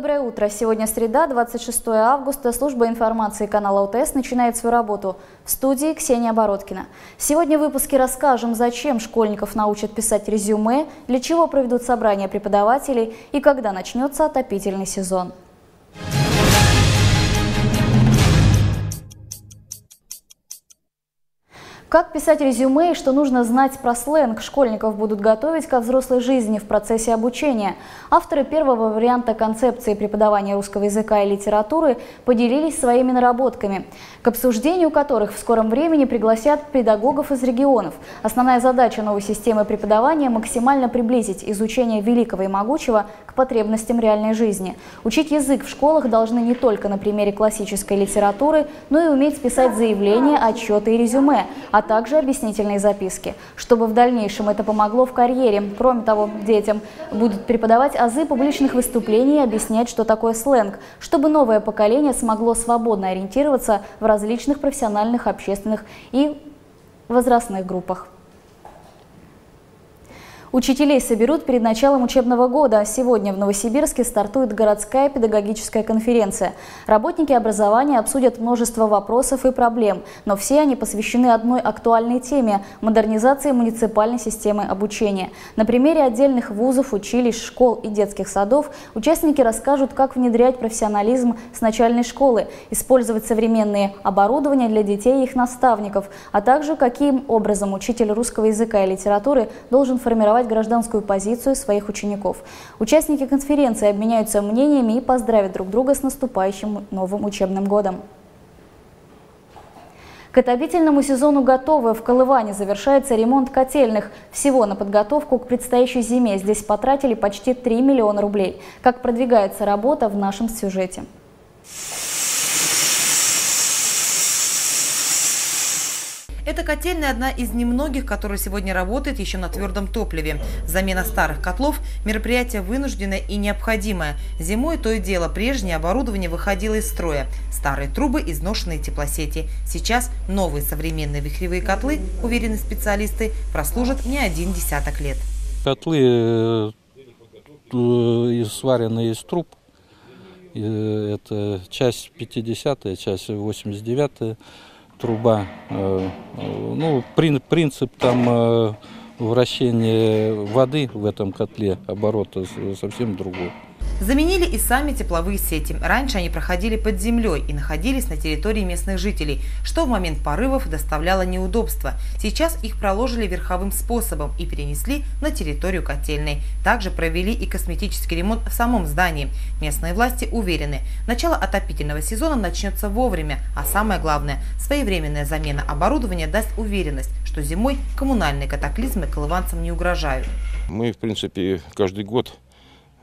Доброе утро. Сегодня среда, 26 августа. Служба информации канала ОТС начинает свою работу. В студии Ксения Бородкина. Сегодня в выпуске расскажем, зачем школьников научат писать резюме, для чего проведут собрания преподавателей и когда начнется отопительный сезон. Как писать резюме и что нужно знать про сленг, школьников будут готовить ко взрослой жизни в процессе обучения. Авторы первого варианта концепции преподавания русского языка и литературы поделились своими наработками, к обсуждению которых в скором времени пригласят педагогов из регионов. Основная задача новой системы преподавания – максимально приблизить изучение великого и могучего к потребностям реальной жизни. Учить язык в школах должны не только на примере классической литературы, но и уметь писать заявления, отчеты и резюме, а также объяснительные записки, чтобы в дальнейшем это помогло в карьере. Кроме того, детям будут преподавать азы публичных выступлений и объяснять, что такое сленг, чтобы новое поколение смогло свободно ориентироваться в различных профессиональных, общественных и возрастных группах. Учителей соберут перед началом учебного года. Сегодня в Новосибирске стартует городская педагогическая конференция. Работники образования обсудят множество вопросов и проблем, но все они посвящены одной актуальной теме – модернизации муниципальной системы обучения. На примере отдельных вузов, училищ, школ и детских садов участники расскажут, как внедрять профессионализм с начальной школы, использовать современные оборудования для детей и их наставников, а также каким образом учитель русского языка и литературы должен формировать формировать гражданскую позицию своих учеников. Участники конференции обменяются мнениями и поздравят друг друга с наступающим новым учебным годом. К отопительному сезону готовы. В Колыване завершается ремонт котельных. Всего на подготовку к предстоящей зиме здесь потратили почти 3 миллиона рублей. Как продвигается работа в нашем сюжете. Эта котельная одна из немногих, которая сегодня работает еще на твердом топливе. Замена старых котлов – мероприятие вынужденное и необходимое. Зимой то и дело прежнее оборудование выходило из строя. Старые трубы, изношенные теплосети. Сейчас новые современные вихревые котлы, уверены специалисты, прослужат не один десяток лет. Котлы э, сваренные из труб. Это часть 50-я, часть 89-я труба. Э, ну, принцип там э, вращения воды в этом котле оборота совсем другой. Заменили и сами тепловые сети. Раньше они проходили под землей и находились на территории местных жителей, что в момент порывов доставляло неудобства. Сейчас их проложили верховым способом и перенесли на территорию котельной. Также провели и косметический ремонт в самом здании. Местные власти уверены, начало отопительного сезона начнется вовремя, а самое главное, своевременная замена оборудования даст уверенность, что зимой коммунальные катаклизмы колыванцам не угрожают. Мы, в принципе, каждый год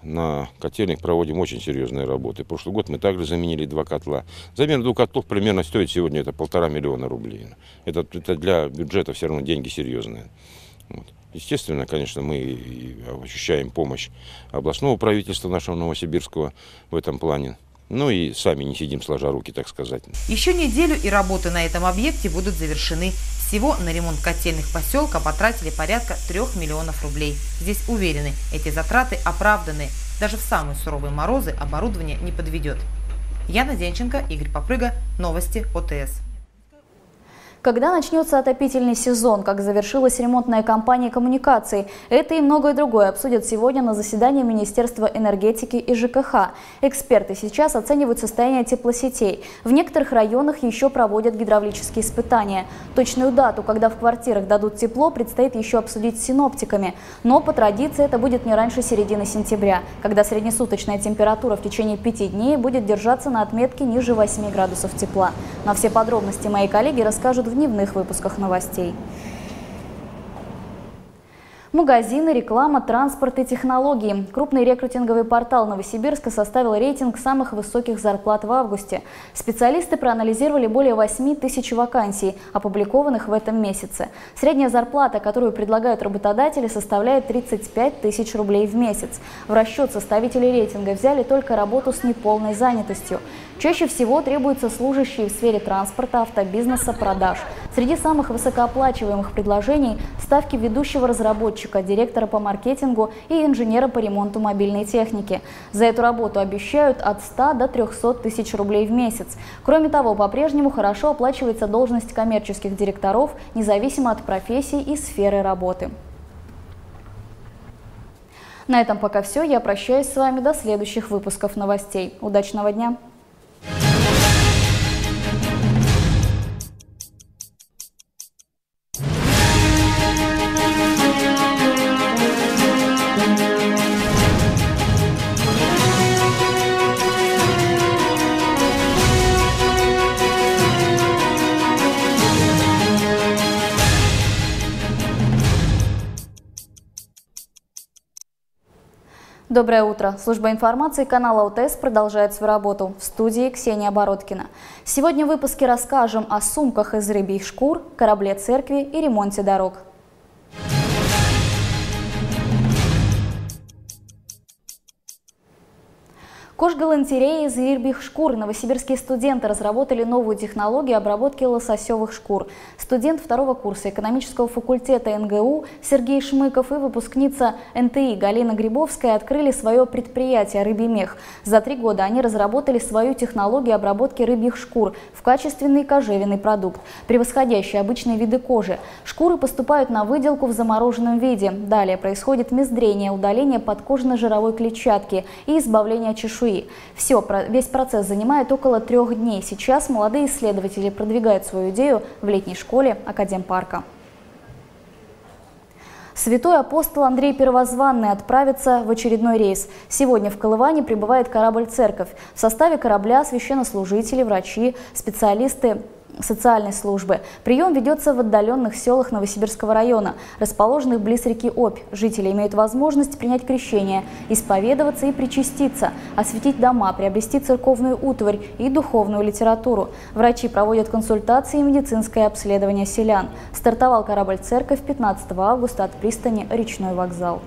на котельных проводим очень серьезные работы. Прошлый год мы также заменили два котла. Замена двух котлов примерно стоит сегодня это полтора миллиона рублей. Это, это для бюджета все равно деньги серьезные. Вот. Естественно, конечно, мы ощущаем помощь областного правительства нашего Новосибирского в этом плане. Ну и сами не сидим сложа руки, так сказать. Еще неделю и работы на этом объекте будут завершены. Всего на ремонт котельных поселка потратили порядка 3 миллионов рублей. Здесь уверены, эти затраты оправданы. Даже в самые суровые морозы оборудование не подведет. Яна Денченко, Игорь Попрыга. Новости ОТС. Когда начнется отопительный сезон, как завершилась ремонтная кампания коммуникаций, это и многое другое обсудят сегодня на заседании Министерства энергетики и ЖКХ. Эксперты сейчас оценивают состояние теплосетей. В некоторых районах еще проводят гидравлические испытания. Точную дату, когда в квартирах дадут тепло, предстоит еще обсудить с синоптиками. Но по традиции это будет не раньше середины сентября, когда среднесуточная температура в течение пяти дней будет держаться на отметке ниже 8 градусов тепла. На все подробности мои коллеги расскажут в дневных выпусках новостей. Магазины, реклама, транспорт и технологии. Крупный рекрутинговый портал Новосибирска составил рейтинг самых высоких зарплат в августе. Специалисты проанализировали более 8 тысяч вакансий, опубликованных в этом месяце. Средняя зарплата, которую предлагают работодатели, составляет 35 тысяч рублей в месяц. В расчет составители рейтинга взяли только работу с неполной занятостью. Чаще всего требуются служащие в сфере транспорта, автобизнеса, продаж. Среди самых высокооплачиваемых предложений – ставки ведущего разработчика, директора по маркетингу и инженера по ремонту мобильной техники. За эту работу обещают от 100 до 300 тысяч рублей в месяц. Кроме того, по-прежнему хорошо оплачивается должность коммерческих директоров, независимо от профессии и сферы работы. На этом пока все. Я прощаюсь с вами до следующих выпусков новостей. Удачного дня! Доброе утро. Служба информации канала УТС продолжает свою работу. В студии Ксения Бородкина. Сегодня в выпуске расскажем о сумках из рыбьих шкур, корабле церкви и ремонте дорог. Кожгалантерея из ирбих шкур. Новосибирские студенты разработали новую технологию обработки лососевых шкур. Студент второго курса экономического факультета НГУ Сергей Шмыков и выпускница НТИ Галина Грибовская открыли свое предприятие «Рыбий мех». За три года они разработали свою технологию обработки рыбьих шкур в качественный кожевенный продукт, превосходящий обычные виды кожи. Шкуры поступают на выделку в замороженном виде. Далее происходит мездрение, удаление подкожно-жировой клетчатки и избавление от чешуи чешуи. Все, весь процесс занимает около трех дней. Сейчас молодые исследователи продвигают свою идею в летней школе Академпарка. Святой апостол Андрей Первозванный отправится в очередной рейс. Сегодня в Колыване прибывает корабль «Церковь». В составе корабля священнослужители, врачи, специалисты социальной службы. Прием ведется в отдаленных селах Новосибирского района, расположенных близ реки Обь. Жители имеют возможность принять крещение, исповедоваться и причаститься, осветить дома, приобрести церковную утварь и духовную литературу. Врачи проводят консультации и медицинское обследование селян. Стартовал корабль «Церковь» 15 августа от пристани «Речной вокзал».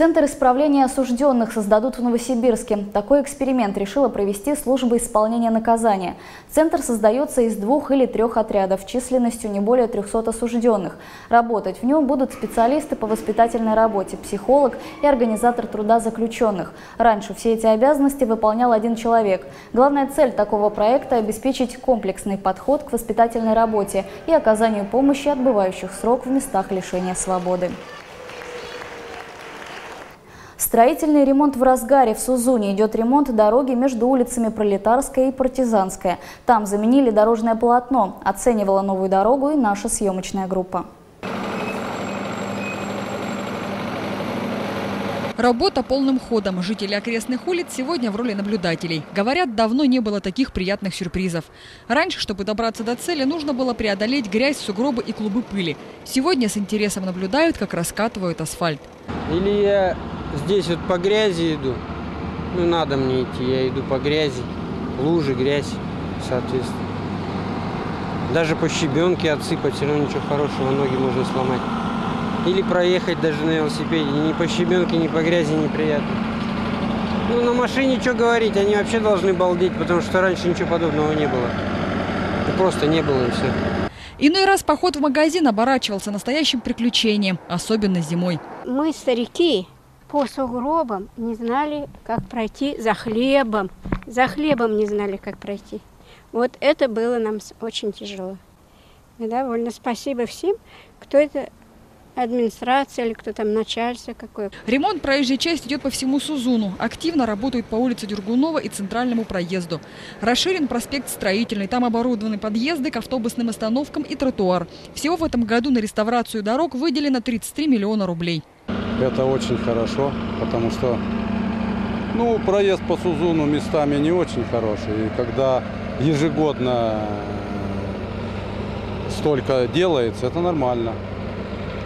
Центр исправления осужденных создадут в Новосибирске. Такой эксперимент решила провести служба исполнения наказания. Центр создается из двух или трех отрядов численностью не более 300 осужденных. Работать в нем будут специалисты по воспитательной работе, психолог и организатор труда заключенных. Раньше все эти обязанности выполнял один человек. Главная цель такого проекта – обеспечить комплексный подход к воспитательной работе и оказанию помощи отбывающих срок в местах лишения свободы. Строительный ремонт в разгаре. В Сузуне идет ремонт дороги между улицами Пролетарская и Партизанская. Там заменили дорожное полотно. Оценивала новую дорогу и наша съемочная группа. Работа полным ходом. Жители окрестных улиц сегодня в роли наблюдателей. Говорят, давно не было таких приятных сюрпризов. Раньше, чтобы добраться до цели, нужно было преодолеть грязь, сугробы и клубы пыли. Сегодня с интересом наблюдают, как раскатывают асфальт. Или здесь вот по грязи иду. Ну, надо мне идти, я иду по грязи. Лужи, грязь, соответственно. Даже по щебенке отсыпать, все равно ничего хорошего, ноги можно сломать. Или проехать даже на велосипеде. Ни по щебенке, ни по грязи неприятно. Ну, на машине что говорить, они вообще должны балдеть, потому что раньше ничего подобного не было. Это просто не было и все. Иной раз поход в магазин оборачивался настоящим приключением, особенно зимой. Мы, старики, по сугробам не знали, как пройти за хлебом. За хлебом не знали, как пройти. Вот это было нам очень тяжело. И довольно спасибо всем, кто это администрация или кто там начальство какое. Ремонт проезжей части идет по всему Сузуну. Активно работают по улице Дюргунова и центральному проезду. Расширен проспект Строительный. Там оборудованы подъезды к автобусным остановкам и тротуар. Всего в этом году на реставрацию дорог выделено 33 миллиона рублей. Это очень хорошо, потому что ну, проезд по Сузуну местами не очень хороший. И когда ежегодно столько делается, это нормально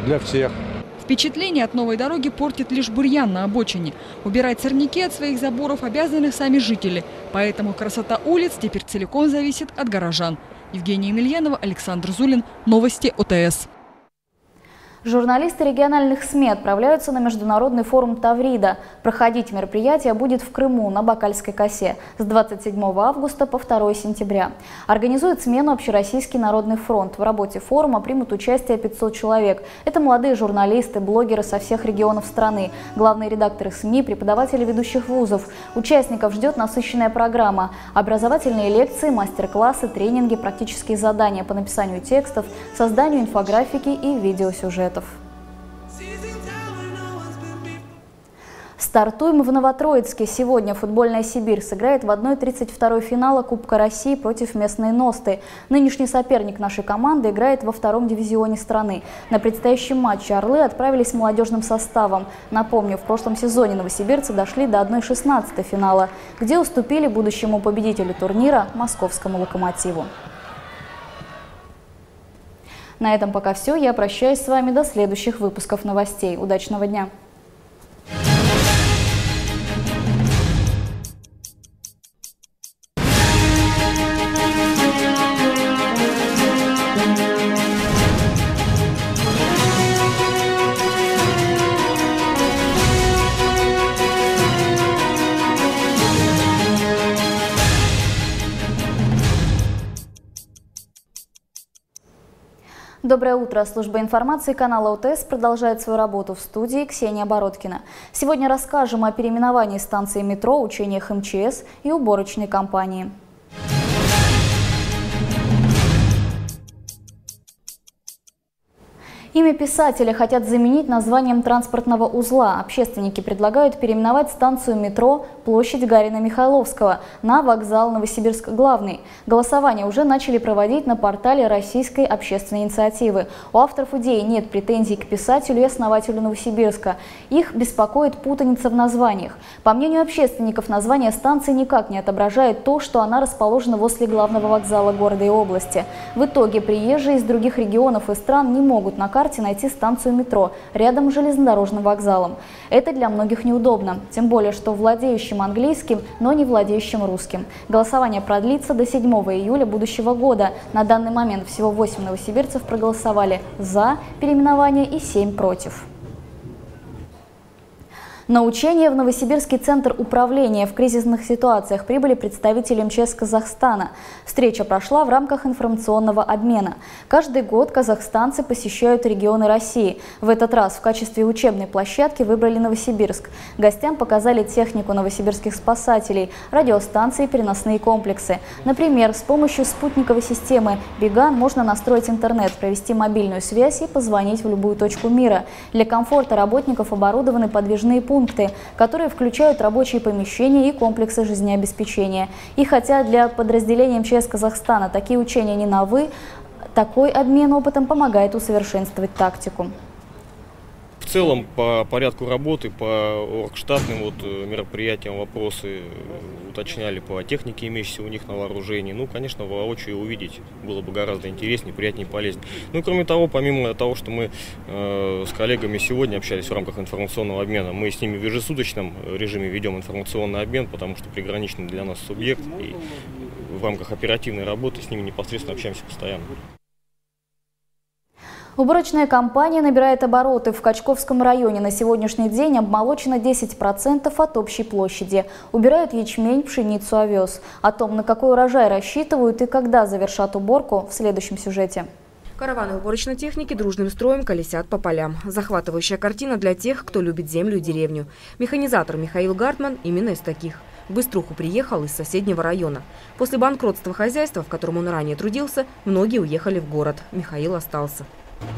для всех. Впечатление от новой дороги портит лишь бурьян на обочине. Убирать сорняки от своих заборов обязаны сами жители. Поэтому красота улиц теперь целиком зависит от горожан. Евгения Емельянова, Александр Зулин. Новости ОТС. Журналисты региональных СМИ отправляются на международный форум Таврида. Проходить мероприятие будет в Крыму на Бакальской косе с 27 августа по 2 сентября. Организует смену Общероссийский народный фронт. В работе форума примут участие 500 человек. Это молодые журналисты, блогеры со всех регионов страны, главные редакторы СМИ, преподаватели ведущих вузов. Участников ждет насыщенная программа. Образовательные лекции, мастер-классы, тренинги, практические задания по написанию текстов, созданию инфографики и видеосюжетов. Стартуем в Новотроицке. Сегодня футбольная Сибирь сыграет в 1-32 финала Кубка России против местной Носты. Нынешний соперник нашей команды играет во втором дивизионе страны. На предстоящем матче «Орлы» отправились молодежным составом. Напомню, в прошлом сезоне новосибирцы дошли до 1-16 финала, где уступили будущему победителю турнира – московскому «Локомотиву». На этом пока все. Я прощаюсь с вами до следующих выпусков новостей. Удачного дня! Доброе утро. Служба информации канала УТС продолжает свою работу в студии Ксения Бородкина. Сегодня расскажем о переименовании станции метро, учениях МЧС и уборочной компании. Имя писателя хотят заменить названием транспортного узла. Общественники предлагают переименовать станцию метро площадь Гарина Михайловского на вокзал Новосибирск-Главный. Голосование уже начали проводить на портале Российской общественной инициативы. У авторов идеи нет претензий к писателю и основателю Новосибирска. Их беспокоит путаница в названиях. По мнению общественников, название станции никак не отображает то, что она расположена возле главного вокзала города и области. В итоге приезжие из других регионов и стран не могут на карте карте найти станцию метро рядом с железнодорожным вокзалом. Это для многих неудобно, тем более, что владеющим английским, но не владеющим русским. Голосование продлится до 7 июля будущего года. На данный момент всего 8 новосибирцев проголосовали за переименование и 7 против. На учение в Новосибирский центр управления в кризисных ситуациях прибыли представители МЧС Казахстана. Встреча прошла в рамках информационного обмена. Каждый год казахстанцы посещают регионы России. В этот раз в качестве учебной площадки выбрали Новосибирск. Гостям показали технику новосибирских спасателей, радиостанции и переносные комплексы. Например, с помощью спутниковой системы «Беган» можно настроить интернет, провести мобильную связь и позвонить в любую точку мира. Для комфорта работников оборудованы подвижные пункты пункты, которые включают рабочие помещения и комплексы жизнеобеспечения. И хотя для подразделения МЧС Казахстана такие учения не новы, такой обмен опытом помогает усовершенствовать тактику целом по порядку работы, по штатным вот э, мероприятиям вопросы э, уточняли по технике, имеющейся у них на вооружении. Ну, конечно, воочию увидеть было бы гораздо интереснее, приятнее, полезнее. Ну и кроме того, помимо того, что мы э, с коллегами сегодня общались в рамках информационного обмена, мы с ними в ежесуточном режиме ведем информационный обмен, потому что приграничный для нас субъект, и в рамках оперативной работы с ними непосредственно общаемся постоянно. Уборочная компания набирает обороты. В Качковском районе на сегодняшний день обмолочено 10% от общей площади. Убирают ячмень, пшеницу, овес. О том, на какой урожай рассчитывают и когда завершат уборку, в следующем сюжете. Караваны уборочной техники дружным строем колесят по полям. Захватывающая картина для тех, кто любит землю и деревню. Механизатор Михаил Гартман именно из таких. В Быструху приехал из соседнего района. После банкротства хозяйства, в котором он ранее трудился, многие уехали в город. Михаил остался.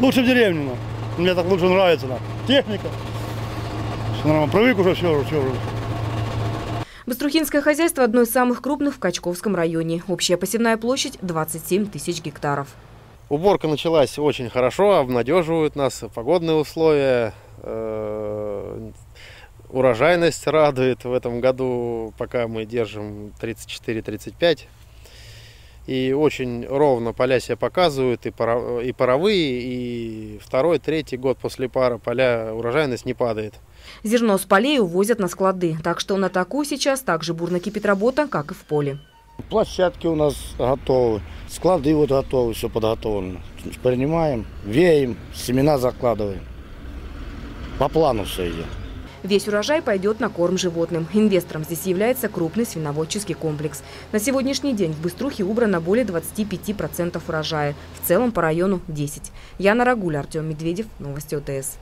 Лучше в деревню. Ну. Мне так лучше нравится. Ну. Техника. Все нормально. Привык уже, все, все. Быструхинское хозяйство – одно из самых крупных в Качковском районе. Общая посевная площадь – 27 тысяч гектаров. Уборка началась очень хорошо, обнадеживают нас погодные условия. Э, урожайность радует. В этом году пока мы держим 34-35 и очень ровно поля себя показывают, и, пара, и паровые, и второй, третий год после пара поля урожайность не падает. Зерно с полей увозят на склады, так что на таку сейчас так же бурно кипит работа, как и в поле. Площадки у нас готовы, Склады вот готовы, все подготовлено. Принимаем, веем, семена закладываем. По плану все идет. Весь урожай пойдет на корм животным. Инвестором здесь является крупный свиноводческий комплекс. На сегодняшний день в Быструхе убрано более 25% урожая. В целом по району 10. Яна Рагуль, Артем Медведев, Новости ОТС.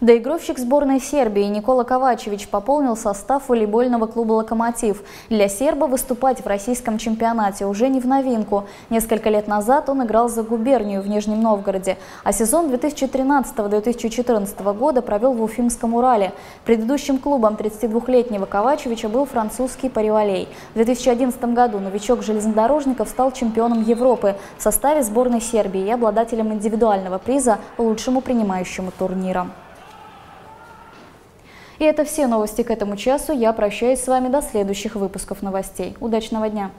Доигровщик сборной Сербии Никола Ковачевич пополнил состав волейбольного клуба «Локомотив». Для серба выступать в российском чемпионате уже не в новинку. Несколько лет назад он играл за губернию в Нижнем Новгороде, а сезон 2013-2014 года провел в Уфимском Урале. Предыдущим клубом 32-летнего Ковачевича был французский Паривалей. В 2011 году новичок железнодорожников стал чемпионом Европы в составе сборной Сербии и обладателем индивидуального приза лучшему принимающему турнира. И это все новости к этому часу. Я прощаюсь с вами до следующих выпусков новостей. Удачного дня!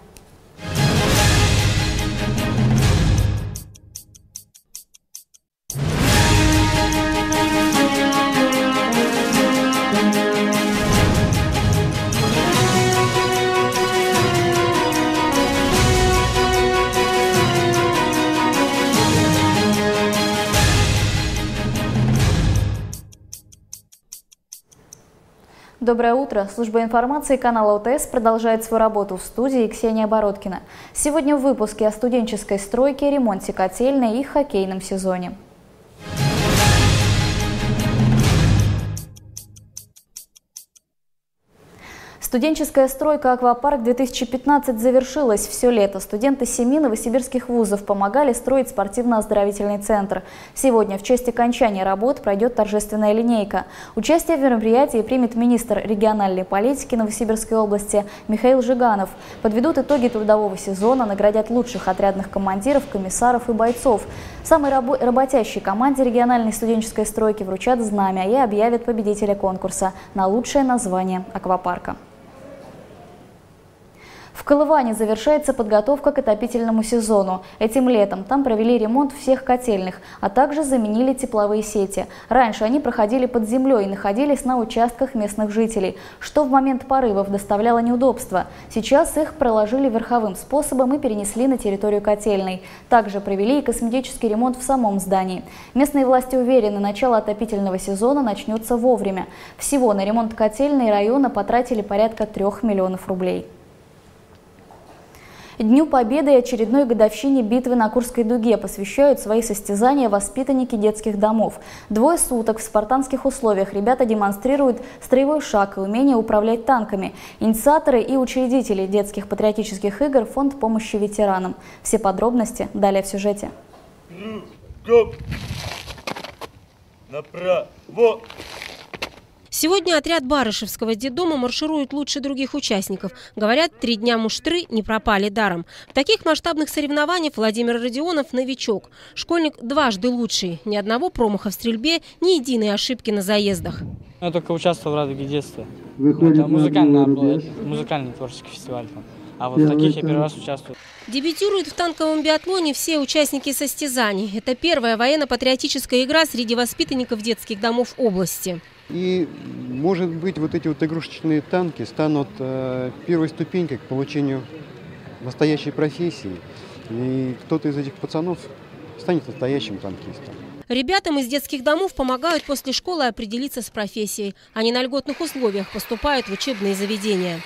Доброе утро. Служба информации канала ОТС продолжает свою работу в студии Ксения Бородкина. Сегодня в выпуске о студенческой стройке, ремонте котельной и хоккейном сезоне. Студенческая стройка «Аквапарк-2015» завершилась все лето. Студенты семи новосибирских вузов помогали строить спортивно-оздоровительный центр. Сегодня в честь окончания работ пройдет торжественная линейка. Участие в мероприятии примет министр региональной политики Новосибирской области Михаил Жиганов. Подведут итоги трудового сезона, наградят лучших отрядных командиров, комиссаров и бойцов. Самой работящей команде региональной студенческой стройки вручат знамя и объявят победителя конкурса на лучшее название аквапарка. В Колыване завершается подготовка к отопительному сезону. Этим летом там провели ремонт всех котельных, а также заменили тепловые сети. Раньше они проходили под землей и находились на участках местных жителей, что в момент порывов доставляло неудобства. Сейчас их проложили верховым способом и перенесли на территорию котельной. Также провели и косметический ремонт в самом здании. Местные власти уверены, начало отопительного сезона начнется вовремя. Всего на ремонт котельной района потратили порядка трех миллионов рублей. Дню Победы и очередной годовщине битвы на Курской дуге посвящают свои состязания воспитанники детских домов. Двое суток в спартанских условиях ребята демонстрируют строевой шаг и умение управлять танками. Инициаторы и учредители детских патриотических игр – Фонд помощи ветеранам. Все подробности далее в сюжете. Направо! Сегодня отряд Барышевского детдома марширует лучше других участников. Говорят, три дня муштры не пропали даром. В таких масштабных соревнованиях Владимир Родионов – новичок. Школьник дважды лучший. Ни одного промаха в стрельбе, ни единой ошибки на заездах. Я только участвовал в «Радуге детства». Вот, музыкальный, музыкальный творческий фестиваль. Там. А вот в таких я первый раз участвую. Дебютируют в танковом биатлоне все участники состязаний. Это первая военно-патриотическая игра среди воспитанников детских домов области. И, может быть, вот эти вот игрушечные танки станут э, первой ступенькой к получению настоящей профессии. И кто-то из этих пацанов станет настоящим танкистом. Ребятам из детских домов помогают после школы определиться с профессией. Они на льготных условиях поступают в учебные заведения.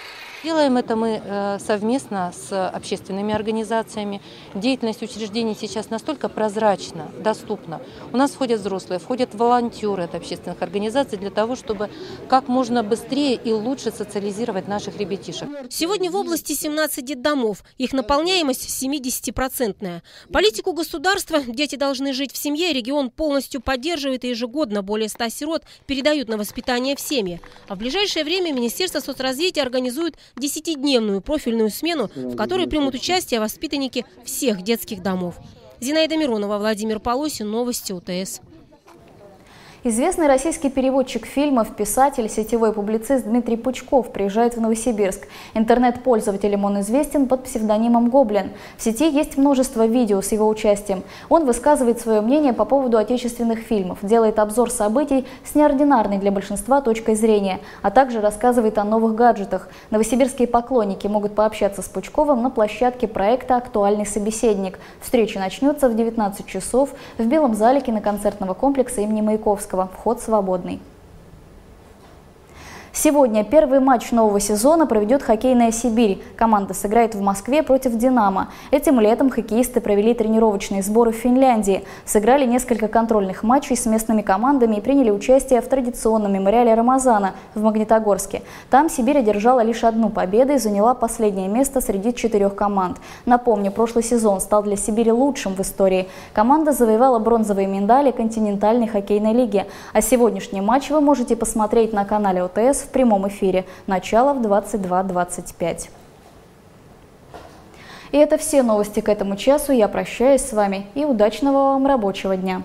Делаем это мы э, совместно с общественными организациями. Деятельность учреждений сейчас настолько прозрачна, доступна. У нас входят взрослые, входят волонтеры от общественных организаций для того, чтобы как можно быстрее и лучше социализировать наших ребятишек. Сегодня в области 17 детдомов. Их наполняемость 70-процентная. Политику государства «Дети должны жить в семье» регион полностью поддерживает и ежегодно более 100 сирот передают на воспитание в семьи. А в ближайшее время Министерство соцразвития организует десятидневную профильную смену, в которой примут участие воспитанники всех детских домов. Зинаида Миронова, Владимир Полосин, Новости УТС. Известный российский переводчик фильмов, писатель, сетевой публицист Дмитрий Пучков приезжает в Новосибирск. Интернет-пользователем он известен под псевдонимом Гоблин. В сети есть множество видео с его участием. Он высказывает свое мнение по поводу отечественных фильмов, делает обзор событий с неординарной для большинства точкой зрения, а также рассказывает о новых гаджетах. Новосибирские поклонники могут пообщаться с Пучковым на площадке проекта «Актуальный собеседник». Встреча начнется в 19 часов в Белом зале киноконцертного комплекса имени Маяковского. Вход свободный. Сегодня первый матч нового сезона проведет хоккейная «Сибирь». Команда сыграет в Москве против «Динамо». Этим летом хоккеисты провели тренировочные сборы в Финляндии, сыграли несколько контрольных матчей с местными командами и приняли участие в традиционном мемориале Рамазана в Магнитогорске. Там Сибирь одержала лишь одну победу и заняла последнее место среди четырех команд. Напомню, прошлый сезон стал для Сибири лучшим в истории. Команда завоевала бронзовые медали континентальной хоккейной лиги. А сегодняшний матч вы можете посмотреть на канале ОТС в прямом эфире. Начало в 22.25. И это все новости к этому часу. Я прощаюсь с вами и удачного вам рабочего дня.